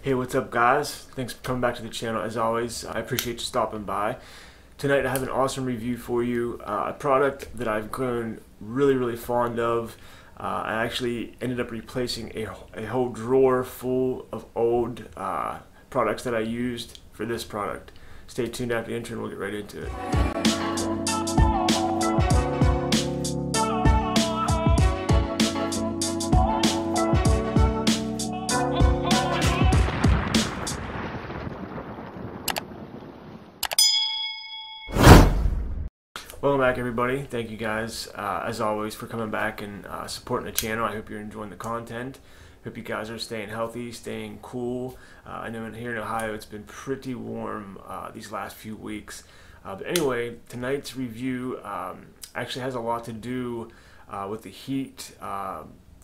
Hey, what's up, guys? Thanks for coming back to the channel. As always, I appreciate you stopping by. Tonight, I have an awesome review for you. Uh, a product that I've grown really, really fond of. Uh, I actually ended up replacing a, a whole drawer full of old uh, products that I used for this product. Stay tuned after the intro and we'll get right into it. Welcome back, everybody. Thank you guys, uh, as always, for coming back and uh, supporting the channel. I hope you're enjoying the content. Hope you guys are staying healthy, staying cool. Uh, I know in, here in Ohio it's been pretty warm uh, these last few weeks. Uh, but anyway, tonight's review um, actually has a lot to do uh, with the heat.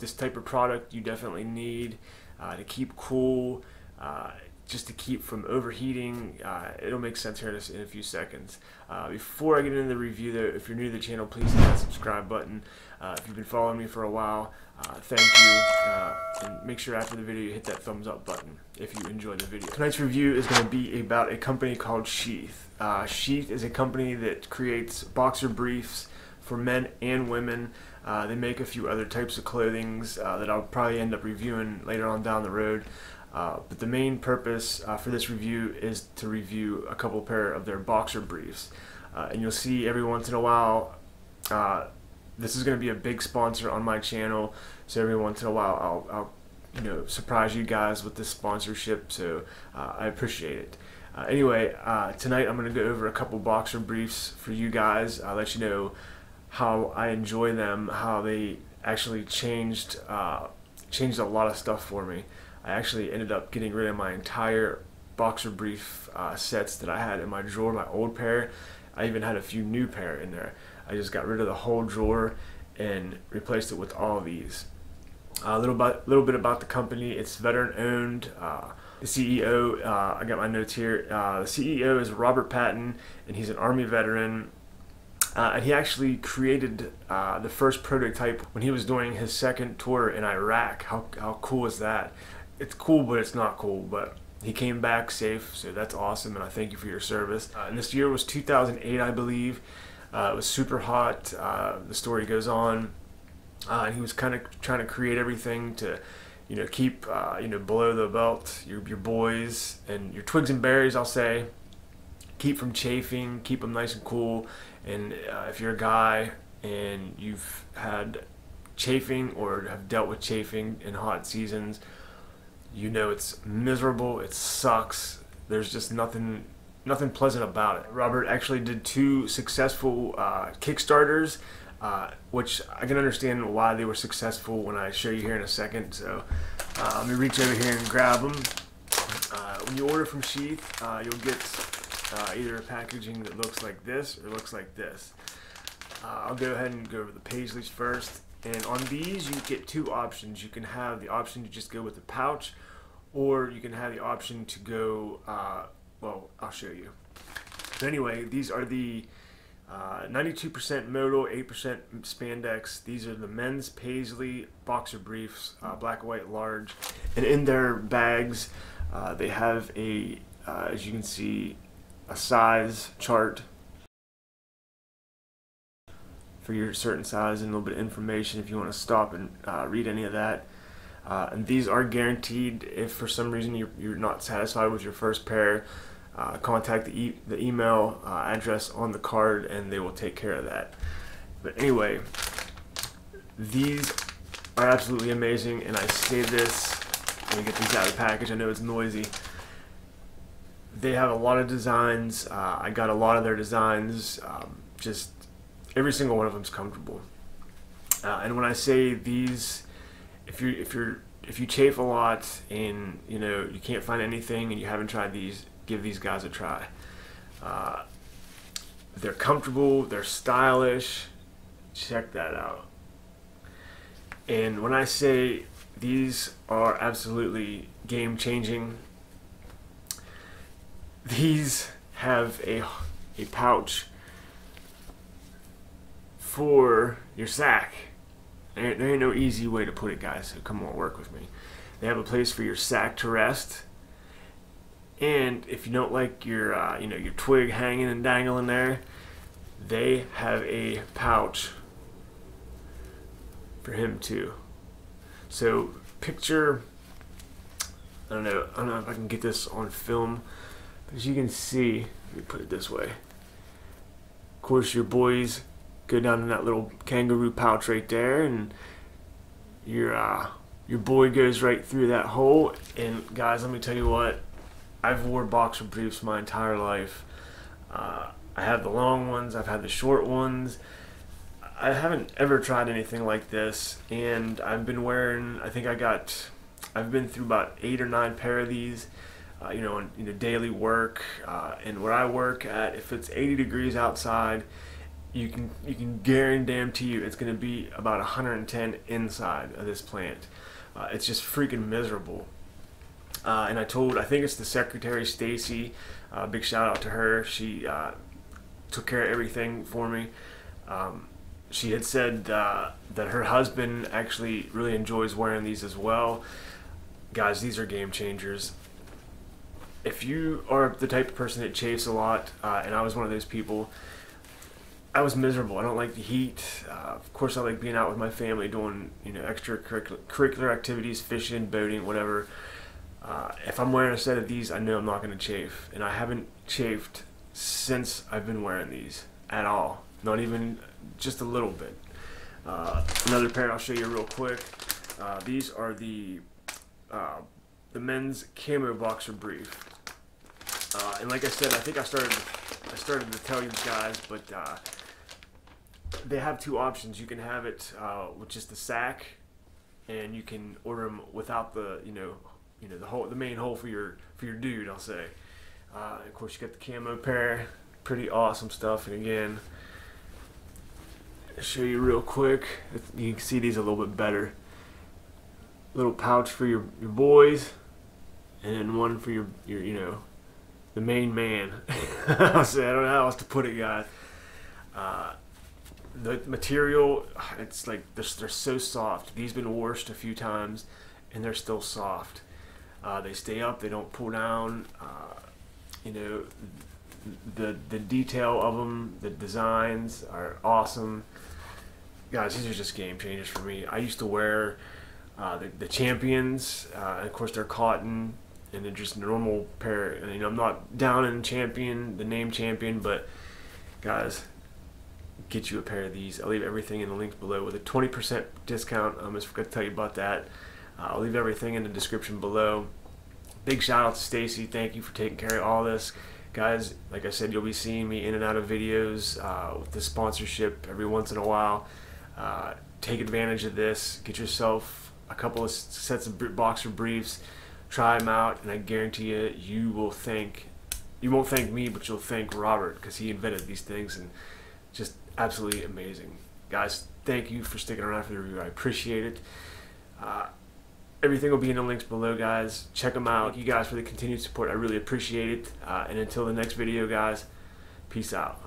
This type of product you definitely need to keep cool just to keep from overheating. Uh, it'll make sense here in a, in a few seconds. Uh, before I get into the review, though, if you're new to the channel, please hit that subscribe button. Uh, if you've been following me for a while, uh, thank you. Uh, and make sure after the video you hit that thumbs up button if you enjoyed the video. Tonight's review is going to be about a company called Sheath. Uh, Sheath is a company that creates boxer briefs for men and women. Uh, they make a few other types of clothing uh, that I'll probably end up reviewing later on down the road. Uh, but the main purpose uh, for this review is to review a couple pair of their boxer briefs. Uh, and you'll see every once in a while, uh, this is going to be a big sponsor on my channel. So every once in a while, I'll, I'll you know, surprise you guys with this sponsorship. So uh, I appreciate it. anyway, tonight I'm going to go over a couple boxer briefs for you guys. I'll let you know how I enjoy them, how they actually changed changed a lot of stuff for me. I actually ended up getting rid of my entire boxer brief uh, sets that I had in my drawer, my old pair. I even had a few new pair in there. I just got rid of the whole drawer and replaced it with all these. A little bit, little bit about the company. It's veteran owned. Uh, the CEO, uh, I got my notes here. Uh, the CEO is Robert Patton, and he's an Army veteran. Uh, and he actually created uh, the first prototype when he was doing his second tour in Iraq. How, how cool is that? It's cool, but it's not cool. But he came back safe, so that's awesome, and I thank you for your service. Uh, and this year was 2008, I believe. Uh, it was super hot. Uh, the story goes on, uh, and he was kind of trying to create everything to, you know, keep uh, you know below the belt your your boys and your twigs and berries. I'll say, keep from chafing, keep them nice and cool. And uh, if you're a guy and you've had chafing or have dealt with chafing in hot seasons you know it's miserable, it sucks. There's just nothing nothing pleasant about it. Robert actually did two successful uh, Kickstarters, uh, which I can understand why they were successful when I show you here in a second. So uh, let me reach over here and grab them. Uh, when you order from Sheath, uh, you'll get uh, either a packaging that looks like this or looks like this. I'll go ahead and go over the paisleys first. And on these, you get two options. You can have the option to just go with the pouch, or you can have the option to go, uh, well, I'll show you. But anyway, these are the 92% uh, modal, 8% spandex. These are the men's paisley boxer briefs, uh, black, and white, large. And in their bags, uh, they have a, uh, as you can see, a size chart for your certain size and a little bit of information if you want to stop and uh, read any of that. Uh, and these are guaranteed if for some reason you're, you're not satisfied with your first pair, uh, contact the, e the email uh, address on the card and they will take care of that. But anyway, these are absolutely amazing and I say this, let me get these out of the package, I know it's noisy. They have a lot of designs, uh, I got a lot of their designs, um, just every single one of them is comfortable. Uh, and when I say these, if you if you're if you chafe a lot and you know you can't find anything and you haven't tried these, give these guys a try. Uh, they're comfortable, they're stylish. Check that out. And when I say these are absolutely game changing, these have a a pouch for your sack. There ain't, there ain't no easy way to put it, guys. So come on, work with me. They have a place for your sack to rest. And if you don't like your, uh, you know, your twig hanging and dangling there, they have a pouch for him too. So picture, I don't know, I don't know if I can get this on film, but as you can see, let me put it this way. Of course, your boys go down in that little kangaroo pouch right there, and your uh, your boy goes right through that hole. And guys, let me tell you what, I've wore boxer briefs my entire life. Uh, I have the long ones, I've had the short ones. I haven't ever tried anything like this, and I've been wearing. I think I got. I've been through about eight or nine pair of these. Uh, you know, in, know, daily work, uh, and where I work at, if it's 80 degrees outside, you can you can guarantee you it's going to be about 110 inside of this plant. Uh, it's just freaking miserable. Uh, and I told, I think it's the secretary, Stacy. Uh, big shout out to her. She uh, took care of everything for me. Um, she had said uh, that her husband actually really enjoys wearing these as well. Guys, these are game changers. If you are the type of person that chafes a lot, uh, and I was one of those people, I was miserable. I don't like the heat. Uh, of course, I like being out with my family, doing you know extracurricular activities, fishing, boating, whatever. Uh, if I'm wearing a set of these, I know I'm not going to chafe, and I haven't chafed since I've been wearing these at all. Not even just a little bit. Uh, another pair I'll show you real quick. Uh, these are the uh, the men's camo boxer brief. Uh, and like I said, I think I started I started to tell you guys, but they have two options. You can have it uh, with just the sack, and you can order them without the you know you know the whole the main hole for your for your dude. I'll say. Uh, of course, you got the camo pair, pretty awesome stuff. And again, I'll show you real quick. You can see these a little bit better. Little pouch for your your boys, and one for your your you know the main man. I'll say I don't know how else to put it, guys. Uh, the material, it's like they're, they're so soft. These been washed a few times, and they're still soft. Uh, they stay up. They don't pull down. Uh, you know, the the detail of them, the designs are awesome. Guys, these are just game changers for me. I used to wear uh, the, the champions, uh, and of course they're cotton, and they're just normal pair. You know, I'm not down in champion, the name champion, but guys, get you a pair of these. I'll leave everything in the links below with a 20% discount. I almost forgot to tell you about that. Uh, I'll leave everything in the description below. Big shout out to Stacy. Thank you for taking care of all this. Guys, like I said, you'll be seeing me in and out of videos uh, with the sponsorship every once in a while. Uh, take advantage of this. Get yourself a couple of sets of boxer briefs. Try them out, and I guarantee you, you will thank. You won't thank me, but you'll thank Robert because he invented these things and just absolutely amazing. Guys, thank you for sticking around for the review. I appreciate it. Uh, everything will be in the links below, guys. Check them out. Thank you guys for the continued support. I really appreciate it. Uh, and until the next video, guys, peace out.